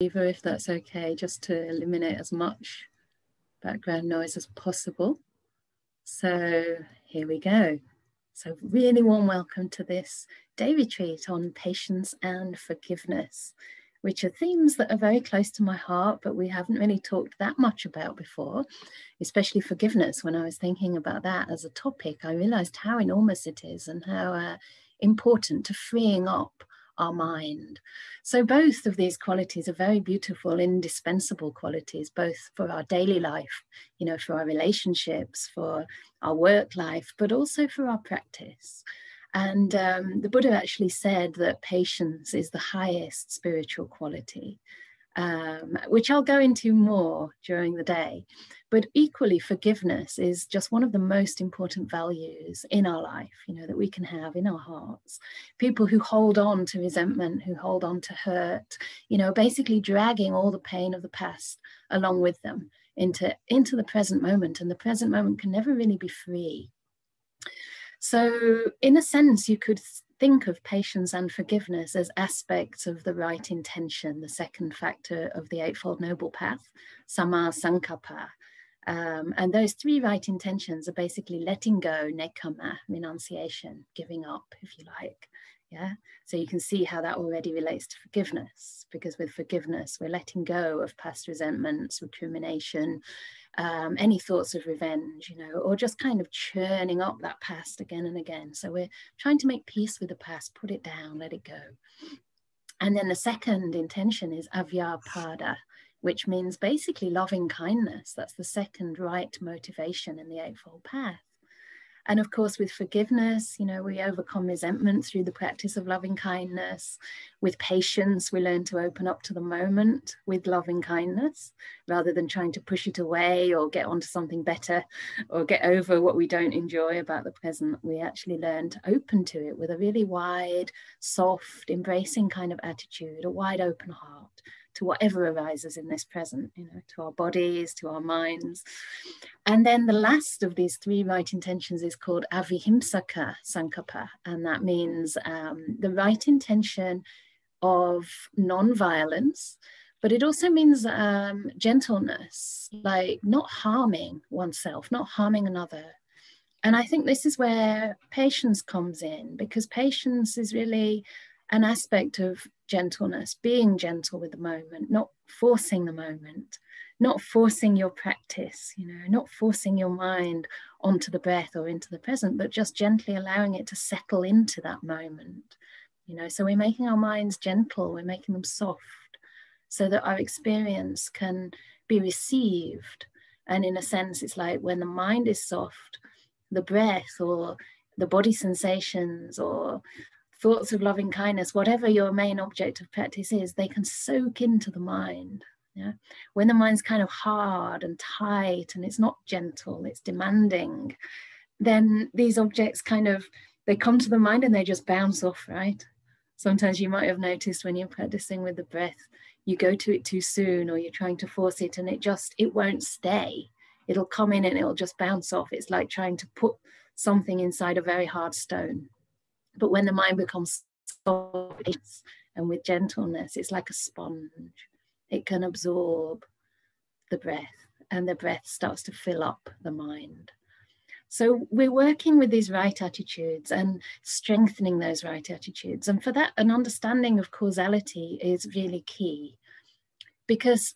if that's okay, just to eliminate as much background noise as possible. So here we go. So really warm welcome to this day retreat on patience and forgiveness, which are themes that are very close to my heart, but we haven't really talked that much about before, especially forgiveness. When I was thinking about that as a topic, I realized how enormous it is and how uh, important to freeing up our mind. So, both of these qualities are very beautiful, indispensable qualities, both for our daily life, you know, for our relationships, for our work life, but also for our practice. And um, the Buddha actually said that patience is the highest spiritual quality um, which I'll go into more during the day. But equally, forgiveness is just one of the most important values in our life, you know, that we can have in our hearts. People who hold on to resentment, who hold on to hurt, you know, basically dragging all the pain of the past along with them into, into the present moment. And the present moment can never really be free. So, in a sense, you could think of patience and forgiveness as aspects of the right intention, the second factor of the Eightfold Noble Path, Samma Sankappa. Um, and those three right intentions are basically letting go, nekkhamma, renunciation, giving up, if you like. Yeah. So you can see how that already relates to forgiveness, because with forgiveness, we're letting go of past resentments, recrimination, um, any thoughts of revenge, you know, or just kind of churning up that past again and again. So we're trying to make peace with the past, put it down, let it go. And then the second intention is avyapada, which means basically loving kindness. That's the second right motivation in the Eightfold Path. And of course, with forgiveness, you know, we overcome resentment through the practice of loving kindness. With patience, we learn to open up to the moment with loving kindness rather than trying to push it away or get onto something better or get over what we don't enjoy about the present. We actually learn to open to it with a really wide, soft, embracing kind of attitude, a wide open heart to whatever arises in this present, you know, to our bodies, to our minds. And then the last of these three right intentions is called avihimsaka sankappa, and that means um, the right intention of non-violence, but it also means um, gentleness, like not harming oneself, not harming another. And I think this is where patience comes in because patience is really an aspect of gentleness, being gentle with the moment, not forcing the moment, not forcing your practice, you know, not forcing your mind onto the breath or into the present, but just gently allowing it to settle into that moment. You know, so we're making our minds gentle, we're making them soft so that our experience can be received. And in a sense, it's like when the mind is soft, the breath or the body sensations or thoughts of loving kindness, whatever your main object of practice is, they can soak into the mind. Yeah. When the mind's kind of hard and tight and it's not gentle, it's demanding, then these objects kind of they come to the mind and they just bounce off, right? Sometimes you might have noticed when you're practicing with the breath, you go to it too soon or you're trying to force it and it just it won't stay. It'll come in and it'll just bounce off. It's like trying to put something inside a very hard stone. But when the mind becomes soft and with gentleness, it's like a sponge. It can absorb the breath, and the breath starts to fill up the mind. So we're working with these right attitudes and strengthening those right attitudes. And for that, an understanding of causality is really key. Because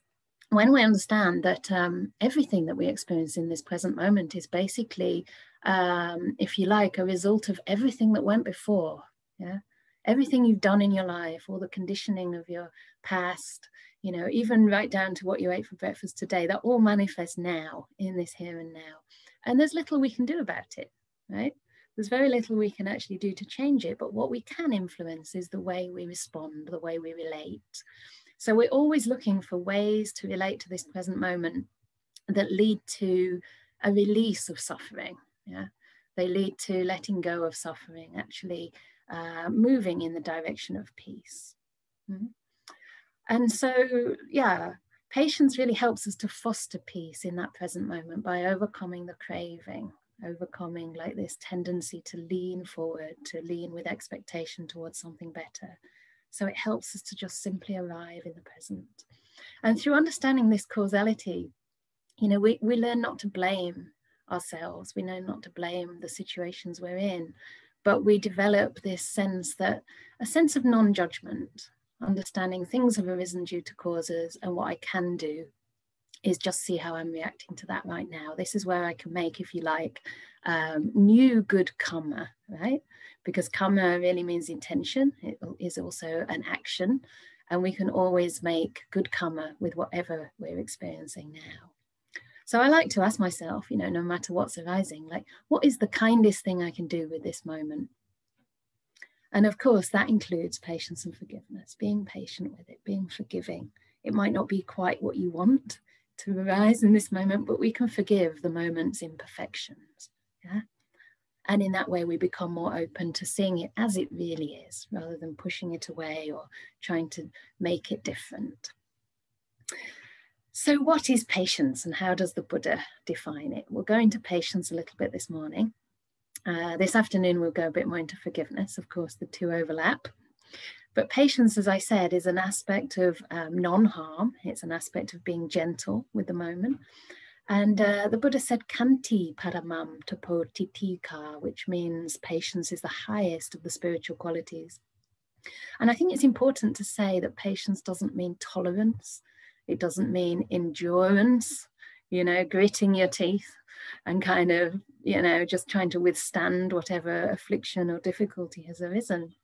when we understand that um, everything that we experience in this present moment is basically um, if you like, a result of everything that went before. Yeah. Everything you've done in your life, all the conditioning of your past, you know, even right down to what you ate for breakfast today, that all manifests now in this here and now. And there's little we can do about it, right? There's very little we can actually do to change it, but what we can influence is the way we respond, the way we relate. So we're always looking for ways to relate to this present moment that lead to a release of suffering, yeah, they lead to letting go of suffering, actually uh, moving in the direction of peace. Mm-hmm. And so, yeah, patience really helps us to foster peace in that present moment by overcoming the craving, overcoming like this tendency to lean forward, to lean with expectation towards something better. So it helps us to just simply arrive in the present. And through understanding this causality, you know, we, we learn not to blame ourselves. We know not to blame the situations we're in, but we develop this sense that a sense of non judgment, understanding things have arisen due to causes and what I can do is just see how I'm reacting to that right now. This is where I can make, if you like, um, new good karma, right? Because karma really means intention. It is also an action. And we can always make good karma with whatever we're experiencing now. So I like to ask myself, you know, no matter what's arising, like, what is the kindest thing I can do with this moment? And of course, that includes patience and forgiveness, being patient with it, being forgiving. It might not be quite what you want to arise in this moment, but we can forgive the moment's imperfections. Yeah. And in that way, we become more open to seeing it as it really is, rather than pushing it away or trying to make it different. So, what is patience and how does the Buddha define it? We'll go into patience a little bit this morning. Uh, this afternoon, we'll go a bit more into forgiveness. Of course, the two overlap. But patience, as I said, is an aspect of um, non harm, it's an aspect of being gentle with the moment. And uh, the Buddha said, Kanti paramam tapo which means patience is the highest of the spiritual qualities. And I think it's important to say that patience doesn't mean tolerance, it doesn't mean endurance, you know, gritting your teeth and kind of, you know, just trying to withstand whatever affliction or difficulty has arisen.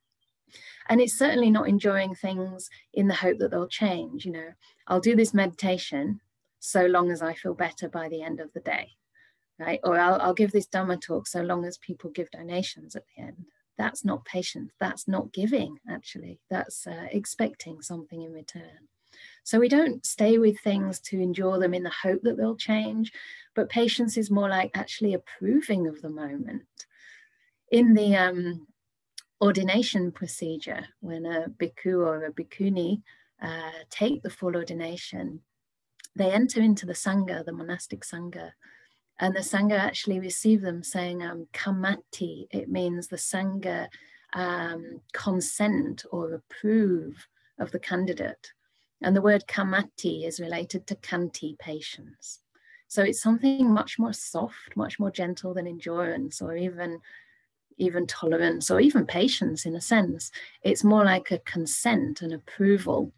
And it's certainly not enjoying things in the hope that they'll change. You know, I'll do this meditation so long as I feel better by the end of the day, right? Or I'll, I'll give this Dhamma talk so long as people give donations at the end. That's not patience. That's not giving, actually. That's uh, expecting something in return. So we don't stay with things to endure them in the hope that they'll change, but patience is more like actually approving of the moment. In the um, ordination procedure, when a bhikkhu or a bhikkhuni uh, take the full ordination, they enter into the sangha, the monastic sangha, and the sangha actually receive them saying um, kamati. It means the sangha um, consent or approve of the candidate. And the word kamati is related to kanti patience. So it's something much more soft, much more gentle than endurance or even even tolerance or even patience in a sense. It's more like a consent, an approval,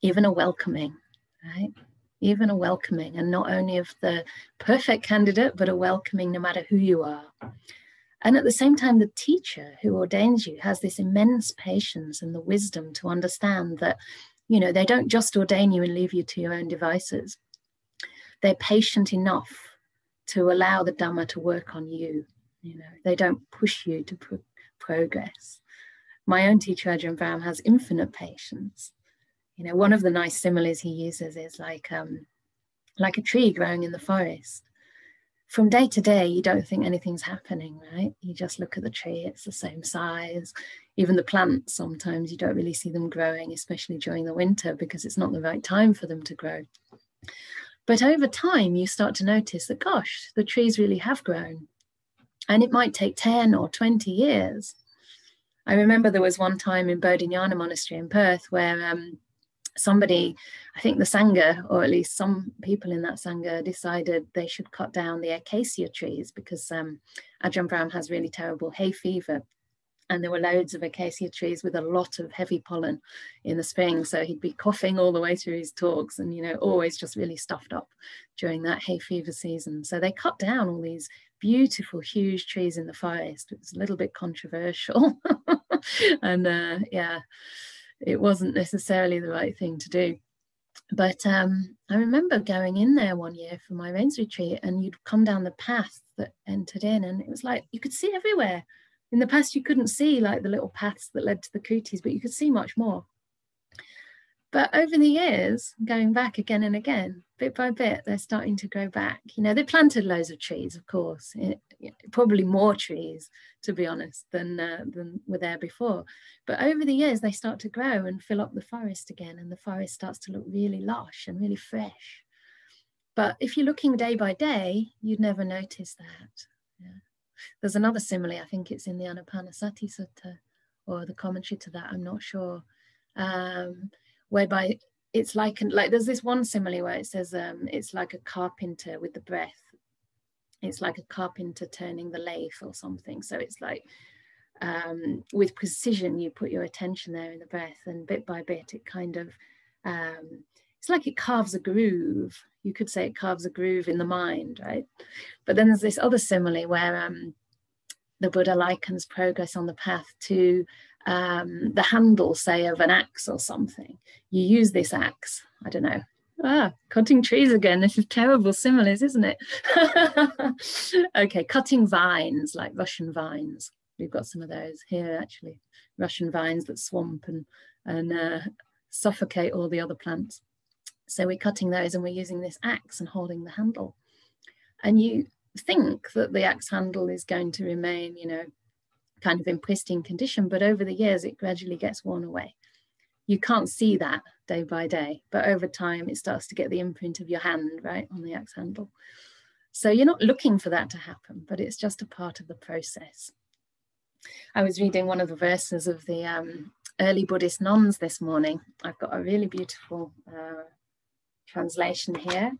even a welcoming, right? Even a welcoming, and not only of the perfect candidate, but a welcoming no matter who you are. And at the same time, the teacher who ordains you has this immense patience and the wisdom to understand that you know, they don't just ordain you and leave you to your own devices. They're patient enough to allow the Dhamma to work on you. You know, they don't push you to pro- progress. My own teacher, Ajahn Brahm, has infinite patience. You know, one of the nice similes he uses is like um, like a tree growing in the forest from day to day, you don't think anything's happening, right? You just look at the tree, it's the same size. Even the plants, sometimes you don't really see them growing, especially during the winter, because it's not the right time for them to grow. But over time, you start to notice that, gosh, the trees really have grown. And it might take 10 or 20 years. I remember there was one time in Bodhinyana Monastery in Perth where um, somebody, I think the Sangha, or at least some people in that Sangha, decided they should cut down the acacia trees because um, Ajahn Brahm has really terrible hay fever. And there were loads of acacia trees with a lot of heavy pollen in the spring. So he'd be coughing all the way through his talks and, you know, always just really stuffed up during that hay fever season. So they cut down all these beautiful, huge trees in the forest. It was a little bit controversial. and uh, yeah, it wasn't necessarily the right thing to do. But um, I remember going in there one year for my rains retreat, and you'd come down the path that entered in, and it was like you could see everywhere. In the past, you couldn't see like the little paths that led to the kutis, but you could see much more. But over the years, going back again and again, bit by bit, they're starting to grow back. You know, they planted loads of trees, of course, it, probably more trees, to be honest, than uh, than were there before. But over the years, they start to grow and fill up the forest again, and the forest starts to look really lush and really fresh. But if you're looking day by day, you'd never notice that. Yeah. There's another simile, I think it's in the Anapanasati Sutta or the commentary to that, I'm not sure. Um, whereby it's like like there's this one simile where it says um, it's like a carpenter with the breath. It's like a carpenter turning the lathe or something. So it's like um, with precision, you put your attention there in the breath, and bit by bit, it kind of um, it's like it carves a groove. You could say it carves a groove in the mind, right? But then there's this other simile where um, the Buddha likens progress on the path to um, the handle, say, of an axe or something. You use this axe, I don't know. Ah, cutting trees again. This is terrible similes, isn't it? okay, cutting vines, like Russian vines. We've got some of those here, actually. Russian vines that swamp and, and uh, suffocate all the other plants. So we're cutting those and we're using this axe and holding the handle. And you think that the axe handle is going to remain, you know, kind of in pristine condition, but over the years it gradually gets worn away. You can't see that day by day, but over time it starts to get the imprint of your hand, right, on the axe handle. So you're not looking for that to happen, but it's just a part of the process. I was reading one of the verses of the um, early Buddhist nuns this morning. I've got a really beautiful uh, translation here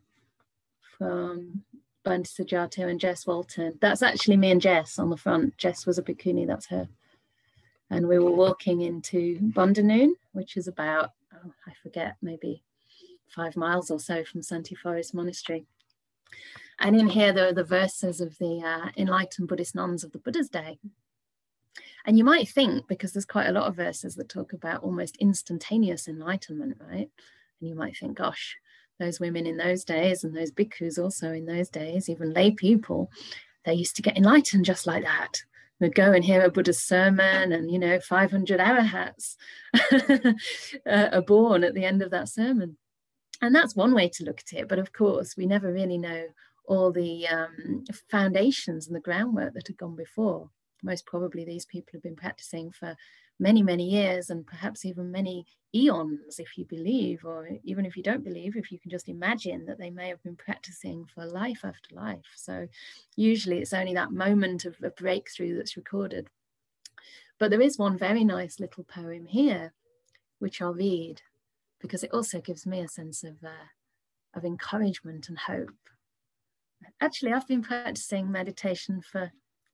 from Bhante Sujato and Jess Walton. That's actually me and Jess on the front. Jess was a bhikkhuni, that's her. And we were walking into Bundanoon, which is about, oh, I forget, maybe five miles or so from Santi Forest Monastery. And in here, there are the verses of the uh, enlightened Buddhist nuns of the Buddha's day. And you might think, because there's quite a lot of verses that talk about almost instantaneous enlightenment, right? And you might think, gosh, those women in those days and those bhikkhus also in those days, even lay people, they used to get enlightened just like that. They'd go and hear a Buddha's sermon, and you know, 500 arahats are born at the end of that sermon. And that's one way to look at it. But of course, we never really know all the um, foundations and the groundwork that had gone before. Most probably, these people have been practicing for many, many years and perhaps even many eons, if you believe, or even if you don't believe, if you can just imagine that they may have been practicing for life after life. So usually it's only that moment of a breakthrough that's recorded. But there is one very nice little poem here, which I'll read because it also gives me a sense of, uh, of encouragement and hope. Actually, I've been practicing meditation for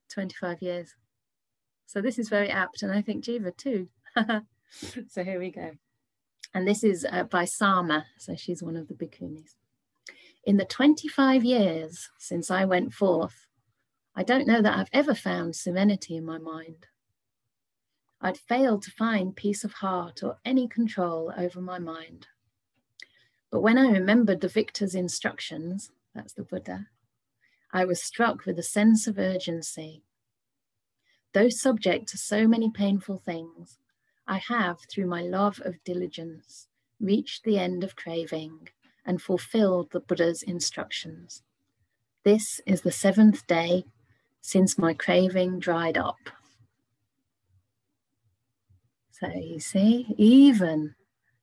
25 years. So this is very apt, and I think Jiva too. so here we go. And this is uh, by Sama, so she's one of the bhikkhunis. In the 25 years since I went forth, I don't know that I've ever found serenity in my mind. I'd failed to find peace of heart or any control over my mind. But when I remembered the victor's instructions, that's the Buddha, I was struck with a sense of urgency Though subject to so many painful things, I have, through my love of diligence, reached the end of craving and fulfilled the Buddha's instructions. This is the seventh day since my craving dried up. So you see, even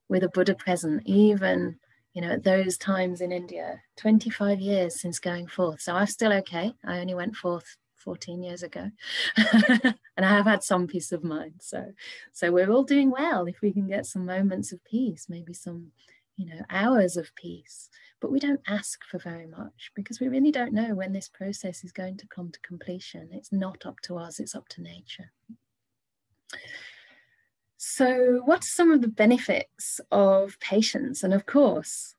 with a Buddha present, even you know at those times in India, 25 years since going forth. So I'm still okay. I only went forth 14 years ago. And i have had some peace of mind. So so we're all doing well. If we can get some moments of peace maybe some you know hours of peace. But we don't ask for very much because we really don't know when this process is going to come to completion. It's not up to us. It's up to nature. So what are some of the benefits of patience? And of course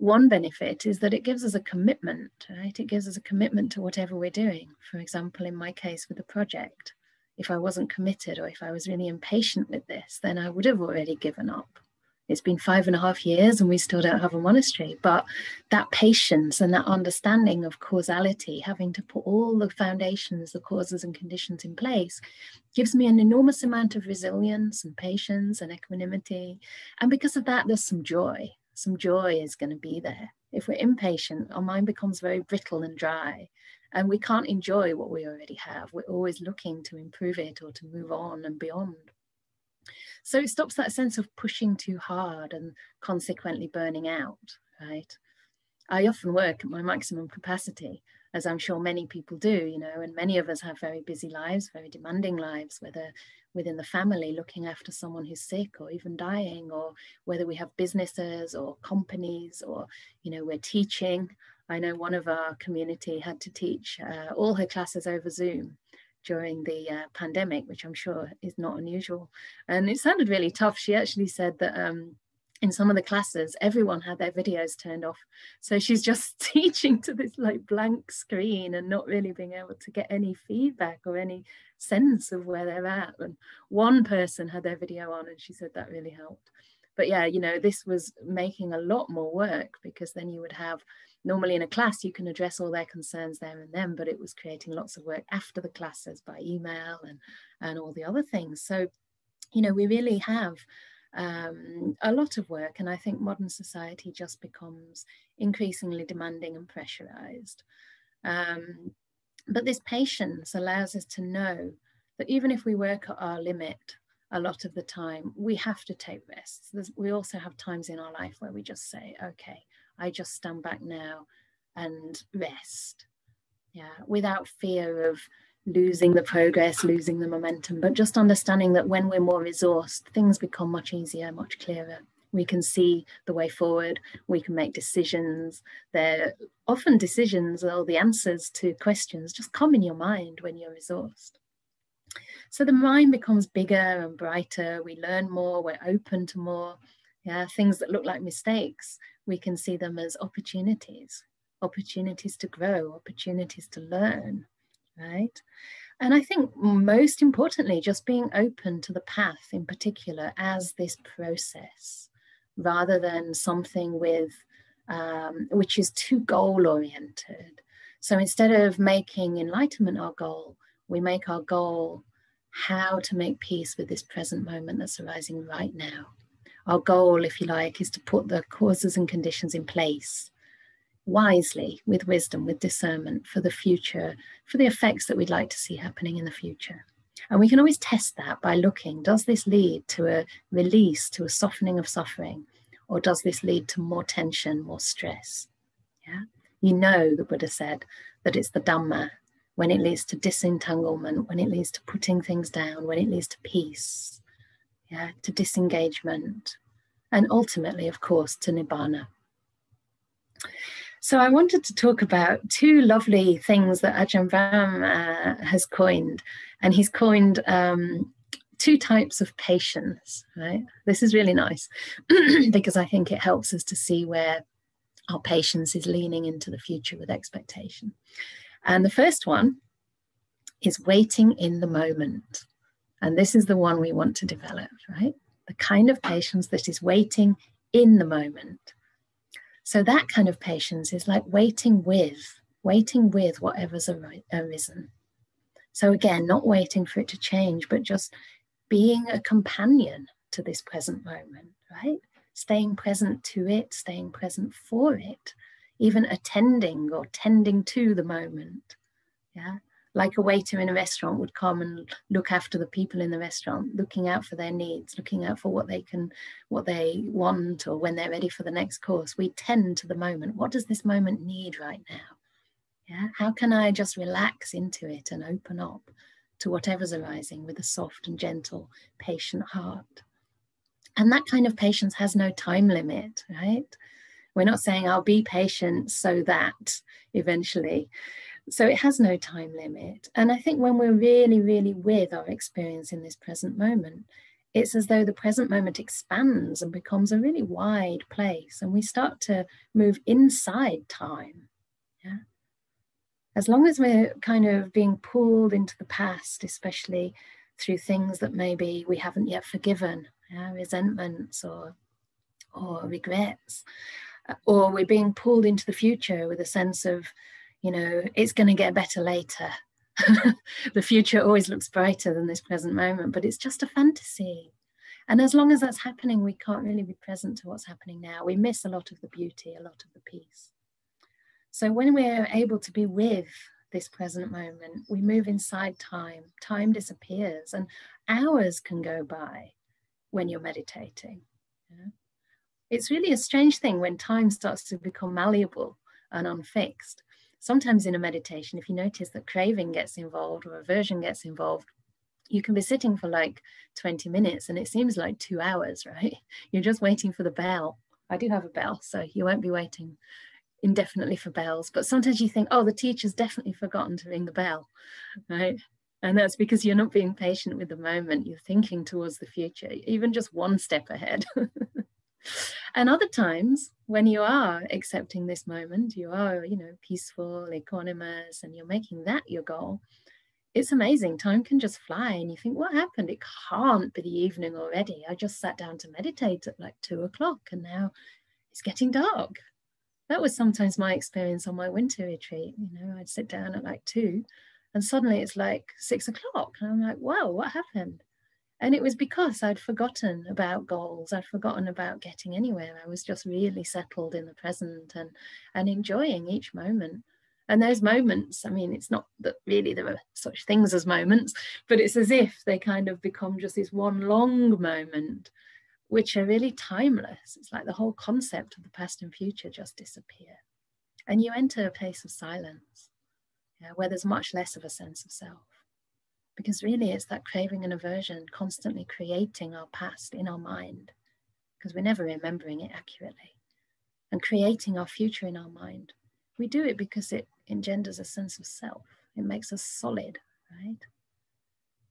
one benefit is that it gives us a commitment, right? It gives us a commitment to whatever we're doing. For example, in my case with the project, if I wasn't committed or if I was really impatient with this, then I would have already given up. It's been five and a half years and we still don't have a monastery. But that patience and that understanding of causality, having to put all the foundations, the causes and conditions in place, gives me an enormous amount of resilience and patience and equanimity. And because of that, there's some joy some joy is going to be there. If we're impatient, our mind becomes very brittle and dry, and we can't enjoy what we already have. We're always looking to improve it or to move on and beyond. So it stops that sense of pushing too hard and consequently burning out, right? I often work at my maximum capacity, as I'm sure many people do, you know, and many of us have very busy lives, very demanding lives, whether within the family looking after someone who's sick or even dying, or whether we have businesses or companies or, you know, we're teaching. I know one of our community had to teach uh, all her classes over Zoom during the uh, pandemic, which I'm sure is not unusual. And it sounded really tough. She actually said that um, in some of the classes, everyone had their videos turned off. So she's just teaching to this like blank screen and not really being able to get any feedback or any sense of where they're at. And one person had their video on and she said that really helped. But yeah, you know, this was making a lot more work because then you would have normally in a class you can address all their concerns there and then, but it was creating lots of work after the classes by email and and all the other things. So, you know, we really have um, a lot of work. And I think modern society just becomes increasingly demanding and pressurized. Um, but this patience allows us to know that even if we work at our limit a lot of the time, we have to take rests. There's, we also have times in our life where we just say, okay, I just stand back now and rest. Yeah, without fear of losing the progress, losing the momentum, but just understanding that when we're more resourced, things become much easier, much clearer. We can see the way forward, we can make decisions. They're often decisions or the answers to questions just come in your mind when you're resourced. So the mind becomes bigger and brighter, we learn more, we're open to more. Yeah, things that look like mistakes, we can see them as opportunities, opportunities to grow, opportunities to learn right? And I think most importantly, just being open to the path in particular as this process, rather than something with um, which is too goal oriented. So instead of making enlightenment our goal, we make our goal how to make peace with this present moment that's arising right now. Our goal, if you like, is to put the causes and conditions in place wisely, with wisdom, with discernment for the future, for the effects that we'd like to see happening in the future. And we can always test that by looking does this lead to a release, to a softening of suffering, or does this lead to more tension, more stress? Yeah. You know, the Buddha said that it's the Dhamma when it leads to disentanglement, when it leads to putting things down, when it leads to peace, yeah, to disengagement, and ultimately, of course, to Nibbana. So I wanted to talk about two lovely things that Ajahn Brahm uh, has coined, and he's coined um, two types of patience. Right, this is really nice because I think it helps us to see where our patience is leaning into the future with expectation. And the first one is waiting in the moment, and this is the one we want to develop. Right, the kind of patience that is waiting in the moment so that kind of patience is like waiting with, waiting with whatever's arisen. So again, not waiting for it to change, but just being a companion to this present moment, right? Staying present to it, staying present for it, even attending or tending to the moment. Yeah like a waiter in a restaurant would come and look after the people in the restaurant looking out for their needs looking out for what they can what they want or when they're ready for the next course. We tend to the moment what does this moment need right now? Yeah how can i just relax into it and open up to whatever's arising with a soft and gentle patient heart? And that kind of patience has no time limit right? We're not saying i'll be patient so that eventually so it has no time limit. And I think when we're really, really with our experience in this present moment, it's as though the present moment expands and becomes a really wide place, and we start to move inside time. Yeah. As long as we're kind of being pulled into the past, especially through things that maybe we haven't yet forgiven, yeah, resentments or or regrets, uh, or we're being pulled into the future with a sense of you know, it's going to get better later. the future always looks brighter than this present moment, but it's just a fantasy. And as long as that's happening, we can't really be present to what's happening now. We miss a lot of the beauty, a lot of the peace. So when we're able to be with this present moment, we move inside time. Time disappears, and hours can go by when you're meditating. It's really a strange thing when time starts to become malleable and unfixed sometimes in a meditation, if you notice that craving gets involved or aversion gets involved, you can be sitting for like 20 minutes and it seems like two hours, right? You're just waiting for the bell. I do have a bell, so you won't be waiting indefinitely for bells. But sometimes you think, oh, the teacher's definitely forgotten to ring the bell, right? And that's because you're not being patient with the moment. You're thinking towards the future, even just one step ahead. and other times when you are accepting this moment, you are, you know, peaceful, equanimous, and you're making that your goal. It's amazing. Time can just fly, and you think, what happened? It can't be the evening already. I just sat down to meditate at like two o'clock, and now it's getting dark. That was sometimes my experience on my winter retreat. You know, I'd sit down at like two, and suddenly it's like six o'clock. And I'm like, wow, what happened? And it was because I'd forgotten about goals. I'd forgotten about getting anywhere. I was just really settled in the present and, and enjoying each moment. And those moments, I mean, it's not that really there are such things as moments, but it's as if they kind of become just this one long moment, which are really timeless. It's like the whole concept of the past and future just disappear. And you enter a place of silence where there's much less of a sense of self. Because really, it's that craving and aversion constantly creating our past in our mind, because we're never remembering it accurately, and creating our future in our mind. We do it because it engenders a sense of self, it makes us solid, right?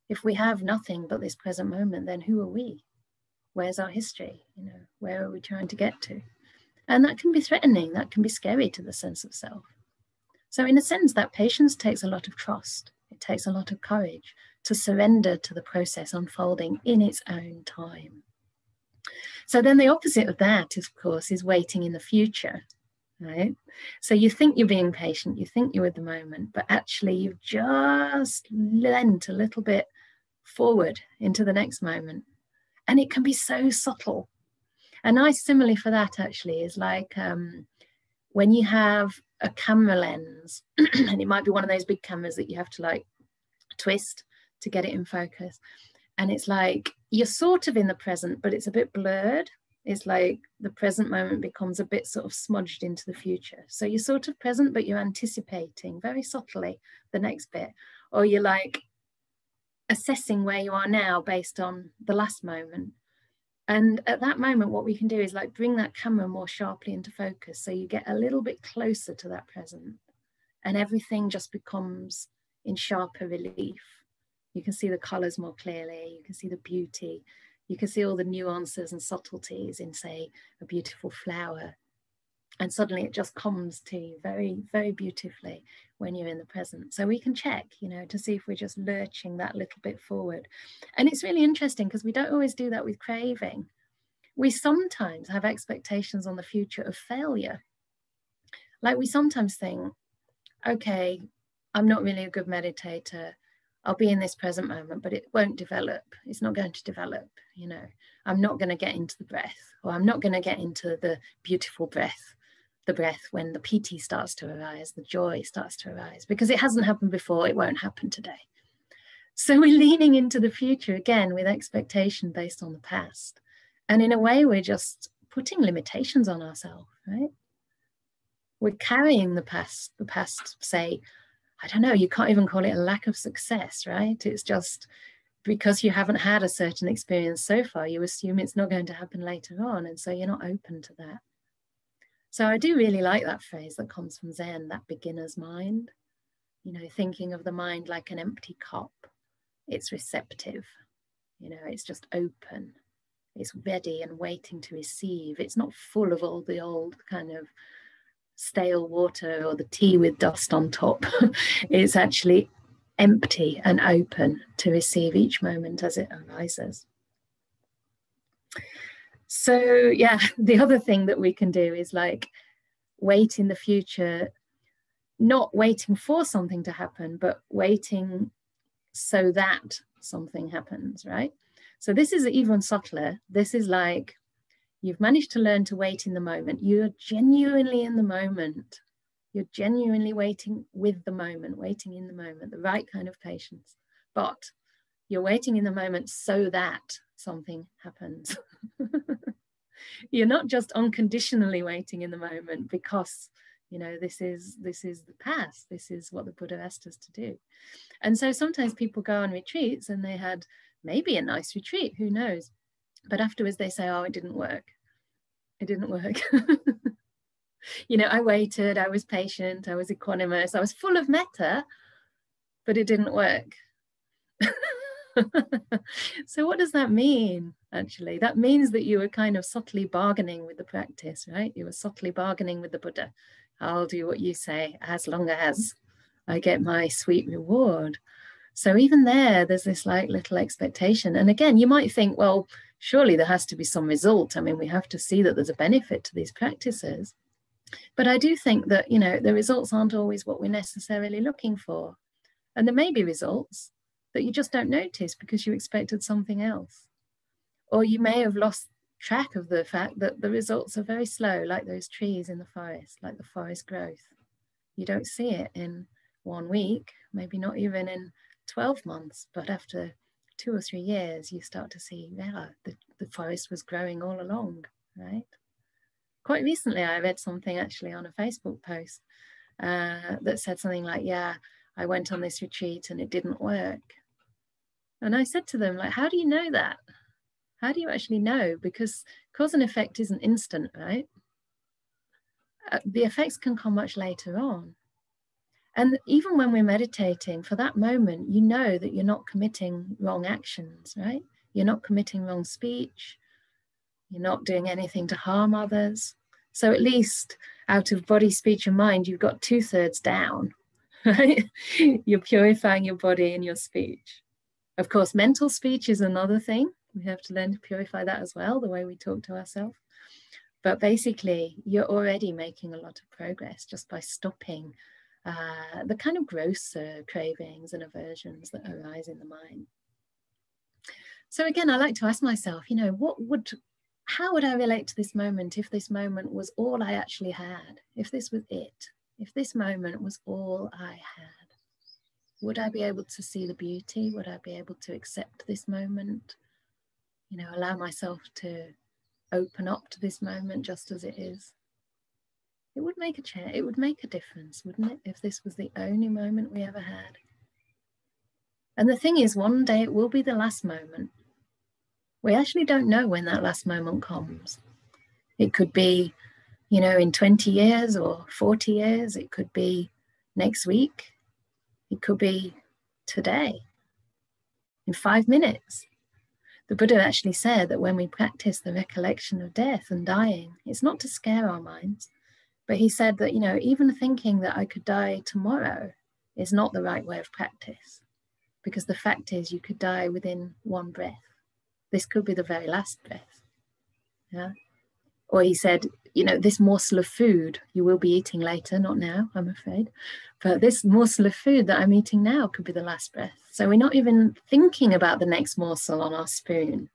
If we have nothing but this present moment, then who are we? Where's our history? You know, where are we trying to get to? And that can be threatening, that can be scary to the sense of self. So, in a sense, that patience takes a lot of trust, it takes a lot of courage to surrender to the process unfolding in its own time. So, then the opposite of that, of course, is waiting in the future. Right. So you think you're being patient, you think you're with the moment, but actually you've just lent a little bit forward into the next moment. And it can be so subtle. A nice simile for that actually is like um, when you have a camera lens, and it might be one of those big cameras that you have to like twist to get it in focus. And it's like you're sort of in the present, but it's a bit blurred. It's like the present moment becomes a bit sort of smudged into the future. So you're sort of present, but you're anticipating very subtly the next bit. Or you're like assessing where you are now based on the last moment. And at that moment, what we can do is like bring that camera more sharply into focus. So you get a little bit closer to that present and everything just becomes in sharper relief. You can see the colors more clearly. You can see the beauty. You can see all the nuances and subtleties in, say, a beautiful flower. And suddenly it just comes to you very, very beautifully when you're in the present. So we can check, you know, to see if we're just lurching that little bit forward. And it's really interesting because we don't always do that with craving. We sometimes have expectations on the future of failure. Like we sometimes think, okay, I'm not really a good meditator. I'll be in this present moment, but it won't develop. It's not going to develop. You know, I'm not going to get into the breath, or I'm not going to get into the beautiful breath the breath when the piti starts to arise, the joy starts to arise, because it hasn't happened before, it won't happen today. So we're leaning into the future again with expectation based on the past. And in a way, we're just putting limitations on ourselves, right? We're carrying the past, the past, say, I don't know, you can't even call it a lack of success, right? It's just because you haven't had a certain experience so far, you assume it's not going to happen later on. And so you're not open to that. So I do really like that phrase that comes from Zen, that beginner's mind. You know, thinking of the mind like an empty cup. It's receptive, you know, it's just open. It's ready and waiting to receive. It's not full of all the old kind of stale water or the tea with dust on top. it's actually empty and open to receive each moment as it arises. So, yeah, the other thing that we can do is like wait in the future, not waiting for something to happen, but waiting so that something happens, right? So, this is even subtler. This is like you've managed to learn to wait in the moment. You're genuinely in the moment. You're genuinely waiting with the moment, waiting in the moment, the right kind of patience. But you're waiting in the moment so that something happens. You're not just unconditionally waiting in the moment because you know this is this is the path this is what the buddha asked us to do. And so sometimes people go on retreats and they had maybe a nice retreat who knows? But afterwards they say oh it didn't work. It didn't work. You know i waited i was patient i was equanimous i was full of metta but it didn't work so what does that mean actually that means that you were kind of subtly bargaining with the practice right you were subtly bargaining with the buddha I'll do what you say as long as I get my sweet reward. So even there, there's this like little expectation. And again, you might think, well, surely there has to be some result. I mean, we have to see that there's a benefit to these practices. But I do think that, you know, the results aren't always what we're necessarily looking for. And there may be results that you just don't notice because you expected something else. Or you may have lost track of the fact that the results are very slow, like those trees in the forest, like the forest growth. You don't see it in one week, maybe not even in 12 months, but after two or three years, you start to see, yeah, the, the forest was growing all along, right? Quite recently, I read something actually on a Facebook post uh, that said something like, yeah, I went on this retreat and it didn't work. And I said to them, like, how do you know that? How do you actually know? Because cause and effect isn't instant, right? Uh, the effects can come much later on. And even when we're meditating, for that moment, you know that you're not committing wrong actions, right? You're not committing wrong speech. You're not doing anything to harm others. So at least out of body, speech, and mind, you've got two thirds down, right? you're purifying your body and your speech. Of course, mental speech is another thing. We have to learn to purify that as well, the way we talk to ourselves. But basically, you're already making a lot of progress just by stopping uh, the kind of grosser cravings and aversions that arise in the mind. So again, I like to ask myself, you know, what would, how would I relate to this moment if this moment was all I actually had? If this was it? If this moment was all I had? Would I be able to see the beauty? Would I be able to accept this moment? you know, allow myself to open up to this moment just as it is. It would make a change, it would make a difference, wouldn't it, if this was the only moment we ever had? And the thing is, one day it will be the last moment. We actually don't know when that last moment comes. It could be, you know, in 20 years or 40 years. It could be next week. It could be today, in five minutes the Buddha actually said that when we practice the recollection of death and dying, it's not to scare our minds, but he said that, you know, even thinking that I could die tomorrow is not the right way of practice, because the fact is you could die within one breath. This could be the very last breath. Yeah. Or he said, you know, this morsel of food you will be eating later, not now, I'm afraid. But this morsel of food that I'm eating now could be the last breath. So we're not even thinking about the next morsel on our spoon.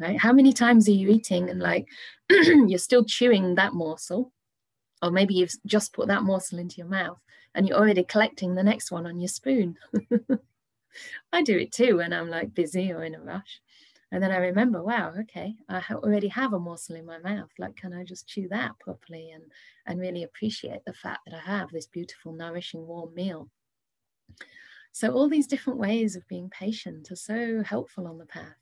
Right? How many times are you eating and like you're still chewing that morsel? Or maybe you've just put that morsel into your mouth and you're already collecting the next one on your spoon. I do it too when I'm like busy or in a rush. And then I remember, wow, okay, I already have a morsel in my mouth. Like, can I just chew that properly and, and really appreciate the fact that I have this beautiful, nourishing, warm meal? So, all these different ways of being patient are so helpful on the path.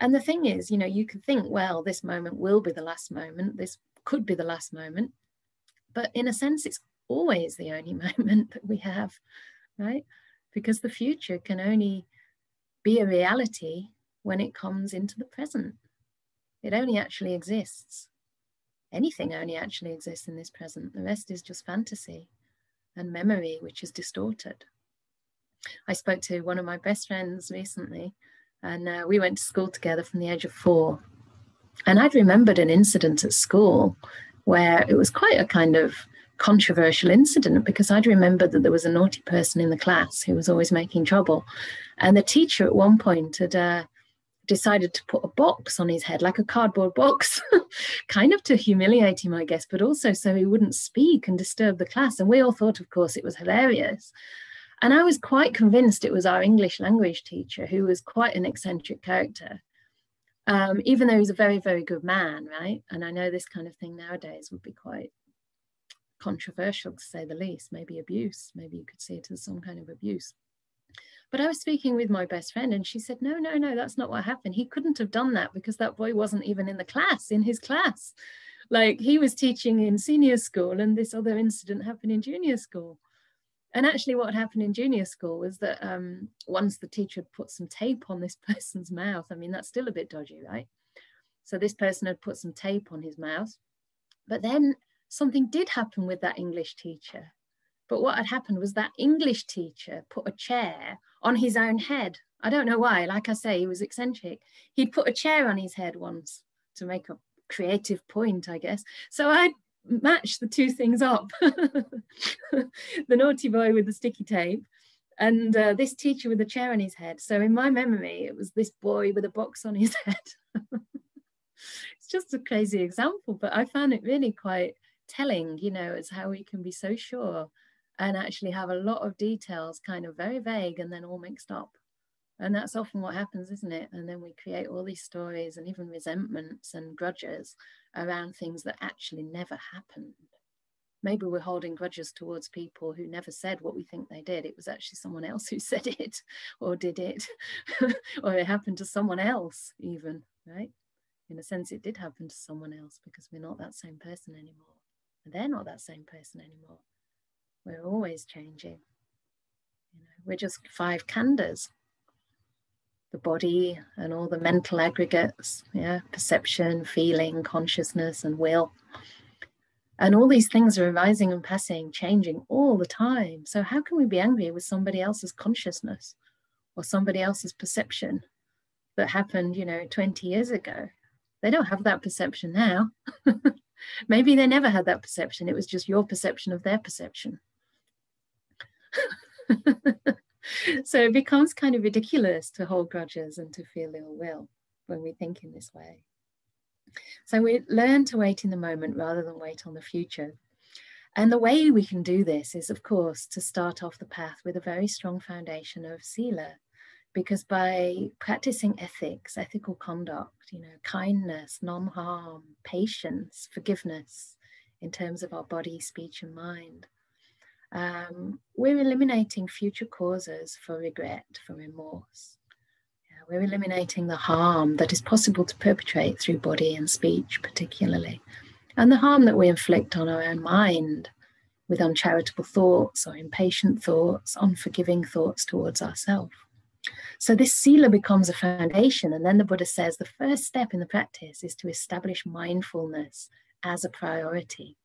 And the thing is, you know, you can think, well, this moment will be the last moment, this could be the last moment. But in a sense, it's always the only moment that we have, right? Because the future can only be a reality when it comes into the present. It only actually exists. Anything only actually exists in this present. The rest is just fantasy and memory, which is distorted. I spoke to one of my best friends recently, and uh, we went to school together from the age of four. And I'd remembered an incident at school where it was quite a kind of controversial incident because I'd remembered that there was a naughty person in the class who was always making trouble. And the teacher at one point had uh, decided to put a box on his head, like a cardboard box, kind of to humiliate him, I guess, but also so he wouldn't speak and disturb the class. And we all thought, of course, it was hilarious. And I was quite convinced it was our English language teacher, who was quite an eccentric character, um, even though he's a very, very good man, right? And I know this kind of thing nowadays would be quite controversial to say the least, maybe abuse. Maybe you could see it as some kind of abuse. But I was speaking with my best friend and she said, No, no, no, that's not what happened. He couldn't have done that because that boy wasn't even in the class, in his class. Like he was teaching in senior school and this other incident happened in junior school. And actually, what happened in junior school was that um, once the teacher had put some tape on this person's mouth, I mean, that's still a bit dodgy, right? So this person had put some tape on his mouth. But then something did happen with that English teacher. But what had happened was that English teacher put a chair on his own head. I don't know why. Like I say, he was eccentric. He'd put a chair on his head once to make a creative point, I guess. So I matched the two things up the naughty boy with the sticky tape and uh, this teacher with a chair on his head. So in my memory, it was this boy with a box on his head. it's just a crazy example, but I found it really quite telling, you know, as how we can be so sure and actually have a lot of details kind of very vague and then all mixed up. And that's often what happens, isn't it? And then we create all these stories and even resentments and grudges around things that actually never happened. Maybe we're holding grudges towards people who never said what we think they did. It was actually someone else who said it or did it, or it happened to someone else, even, right? In a sense, it did happen to someone else because we're not that same person anymore. And they're not that same person anymore. We're always changing. You know, we're just five khandhas the body and all the mental aggregates, yeah, perception, feeling, consciousness, and will. And all these things are arising and passing, changing all the time. So, how can we be angry with somebody else's consciousness or somebody else's perception that happened, you know, 20 years ago? They don't have that perception now. Maybe they never had that perception. It was just your perception of their perception. so it becomes kind of ridiculous to hold grudges and to feel ill will when we think in this way. So we learn to wait in the moment rather than wait on the future. And the way we can do this is, of course, to start off the path with a very strong foundation of sila, because by practicing ethics, ethical conduct, you know, kindness, non harm, patience, forgiveness in terms of our body, speech, and mind, um, we're eliminating future causes for regret, for remorse. Yeah, we're eliminating the harm that is possible to perpetrate through body and speech, particularly, and the harm that we inflict on our own mind with uncharitable thoughts or impatient thoughts, unforgiving thoughts towards ourselves. So this sila becomes a foundation. And then the Buddha says the first step in the practice is to establish mindfulness as a priority.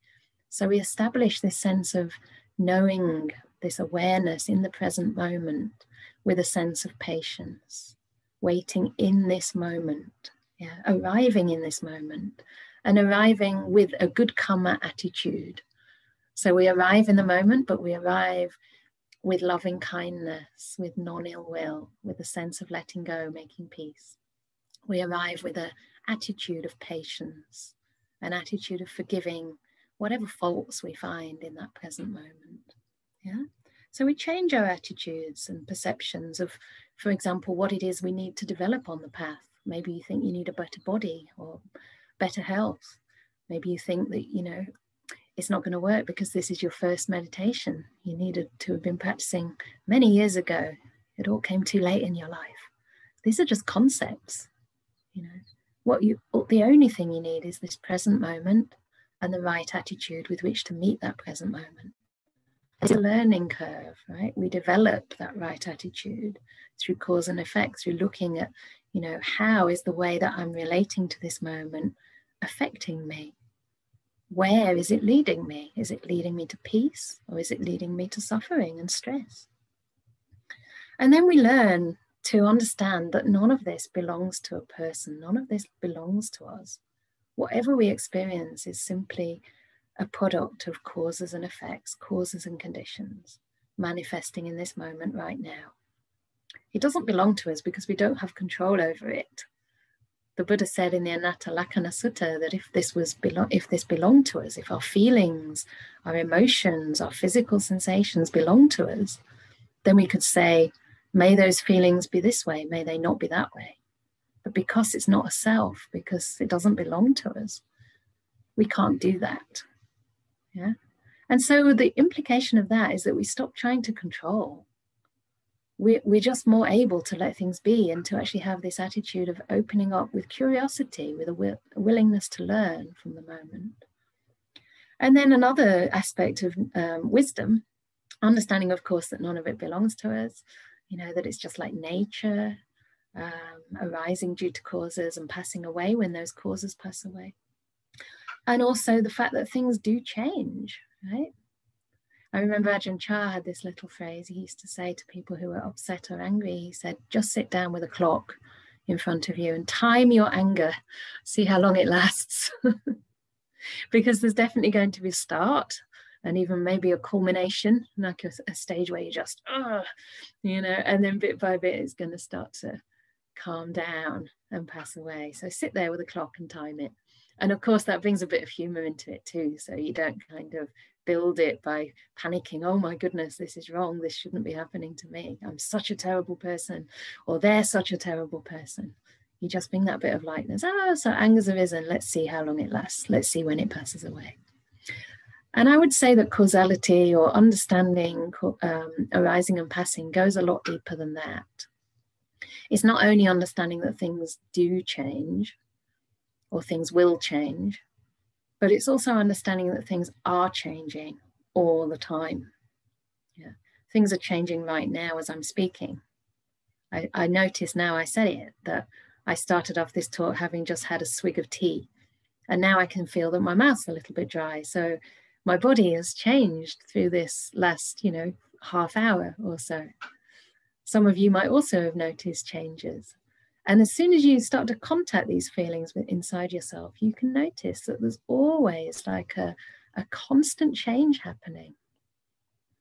So we establish this sense of knowing this awareness in the present moment with a sense of patience, waiting in this moment, yeah, arriving in this moment, and arriving with a good karma attitude. So we arrive in the moment, but we arrive with loving kindness, with non ill will, with a sense of letting go, making peace. We arrive with an attitude of patience, an attitude of forgiving whatever faults we find in that present moment. Yeah. So we change our attitudes and perceptions of, for example, what it is we need to develop on the path. Maybe you think you need a better body or better health. Maybe you think that, you know, it's not going to work because this is your first meditation. You needed to have been practicing many years ago. It all came too late in your life. These are just concepts, you know. What you the only thing you need is this present moment and the right attitude with which to meet that present moment. It's a learning curve, right? We develop that right attitude through cause and effect, through looking at, you know, how is the way that I'm relating to this moment affecting me? Where is it leading me? Is it leading me to peace or is it leading me to suffering and stress? And then we learn to understand that none of this belongs to a person, none of this belongs to us whatever we experience is simply a product of causes and effects, causes and conditions manifesting in this moment right now. It doesn't belong to us because we don't have control over it. The Buddha said in the Anatta Lakkhana Sutta that if this was belo- if this belonged to us, if our feelings, our emotions, our physical sensations belong to us, then we could say, may those feelings be this way, may they not be that way. But because it's not a self, because it doesn't belong to us, we can't do that. Yeah. And so the implication of that is that we stop trying to control. We're, we're just more able to let things be and to actually have this attitude of opening up with curiosity, with a, a willingness to learn from the moment. And then another aspect of um, wisdom, understanding, of course, that none of it belongs to us, you know, that it's just like nature, um, arising due to causes and passing away when those causes pass away. And also the fact that things do change, right? I remember Ajahn Chah had this little phrase he used to say to people who were upset or angry. He said, just sit down with a clock in front of you and time your anger, see how long it lasts. because there's definitely going to be a start and even maybe a culmination, like a, a stage where you just, uh, you know, and then bit by bit it's going to start to calm down and pass away. So sit there with a clock and time it. And of course, that brings a bit of humor into it too. So you don't kind of build it by panicking, oh my goodness, this is wrong. This shouldn't be happening to me. I'm such a terrible person, or they're such a terrible person. You just bring that bit of lightness. Oh, so anger's arisen. Let's see how long it lasts. Let's see when it passes away. And I would say that causality or understanding um, arising and passing goes a lot deeper than that. It's not only understanding that things do change or things will change, but it's also understanding that things are changing all the time. Yeah. Things are changing right now as I'm speaking. I, I notice now I said it that I started off this talk having just had a swig of tea. And now I can feel that my mouth's a little bit dry. So my body has changed through this last, you know, half hour or so. Some of you might also have noticed changes. And as soon as you start to contact these feelings inside yourself, you can notice that there's always like a, a constant change happening.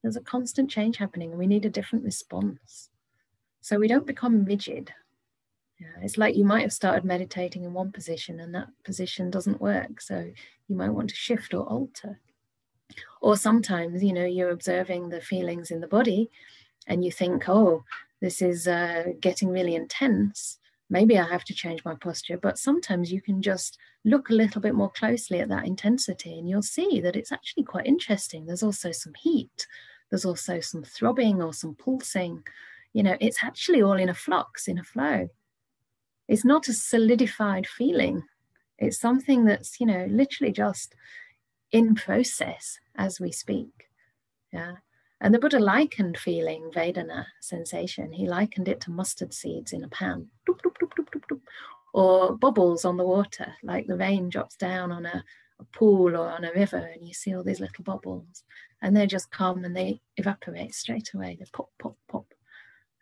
There's a constant change happening, and we need a different response. So we don't become rigid. Yeah, it's like you might have started meditating in one position and that position doesn't work. So you might want to shift or alter. Or sometimes, you know, you're observing the feelings in the body and you think, oh, this is uh, getting really intense. Maybe I have to change my posture. But sometimes you can just look a little bit more closely at that intensity and you'll see that it's actually quite interesting. There's also some heat, there's also some throbbing or some pulsing. You know, it's actually all in a flux, in a flow. It's not a solidified feeling. It's something that's, you know, literally just in process as we speak. Yeah. And the Buddha likened feeling Vedana sensation, he likened it to mustard seeds in a pan, doop, doop, doop, or bubbles on the water, like the rain drops down on a, a, pool or on a river, and you see all these little bubbles, and they just come and they evaporate straight away. They pop, pop, pop.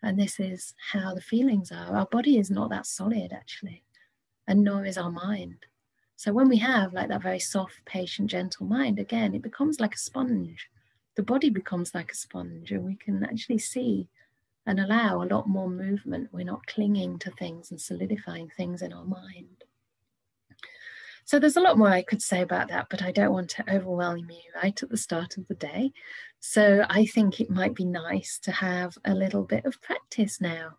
And this is how the feelings are. Our body is not that solid, actually, and nor is our mind. So when we have like that very soft, patient, gentle mind, again, it becomes like a sponge. The body becomes like a sponge, and we can actually see and allow a lot more movement. We're not clinging to things and solidifying things in our mind. So there's a lot more I could say about that, but I don't want to overwhelm you right at the start of the day. So I think it might be nice to have a little bit of practice now